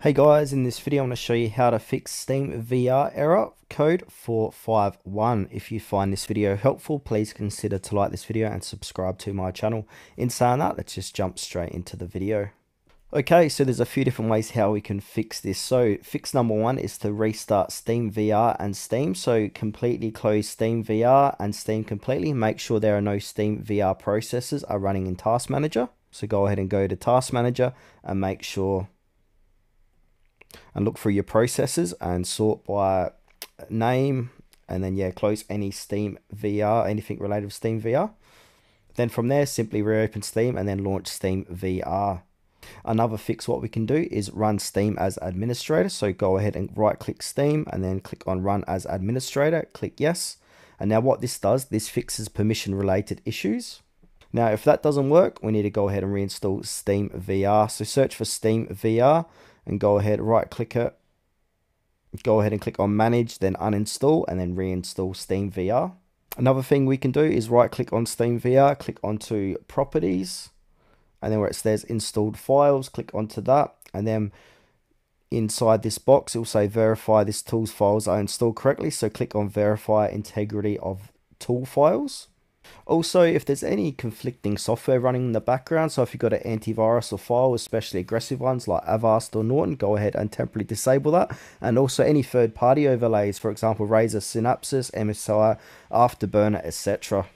Hey guys, in this video I'm going to show you how to fix Steam VR error code 451. If you find this video helpful, please consider to like this video and subscribe to my channel. In saying that, let's just jump straight into the video. Okay, so there's a few different ways how we can fix this. So fix number one is to restart Steam VR and Steam. So completely close Steam VR and Steam completely. Make sure there are no Steam VR processes are running in Task Manager. So go ahead and go to Task Manager and make sure and look through your processes and sort by name and then yeah close any steam vr anything related to steam vr then from there simply reopen steam and then launch steam vr another fix what we can do is run steam as administrator. So go ahead and right click steam and then click on run as administrator click yes. And now what this does this fixes permission related issues. Now if that doesn't work we need to go ahead and reinstall steam vr so search for steam vr and go ahead, right click it, go ahead and click on manage, then uninstall and then reinstall Steam VR. Another thing we can do is right click on Steam VR, click onto properties, and then where it says installed files, click onto that, and then inside this box it will say verify this tool's files are installed correctly. So click on verify integrity of tool files. Also, if there's any conflicting software running in the background, so if you've got an antivirus or file, especially aggressive ones like Avast or Norton, go ahead and temporarily disable that. And also any third-party overlays, for example, Razer Synapse, MSI, Afterburner, etc.